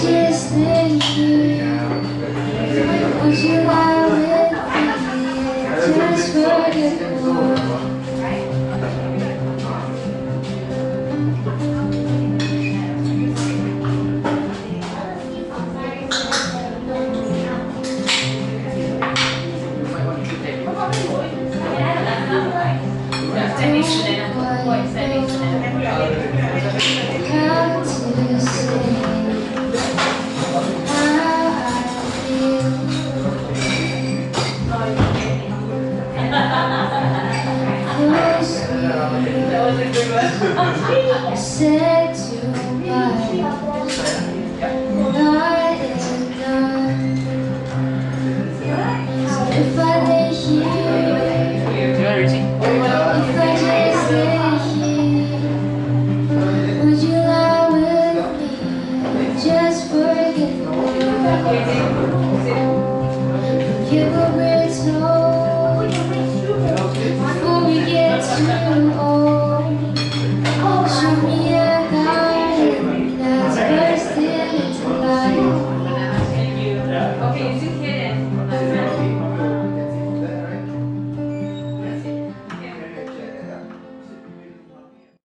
just need you with me, just for. Definition and voice. Said to my night is done. If I lay here, if I just lay here, would you lie with me? Just forget the world. You will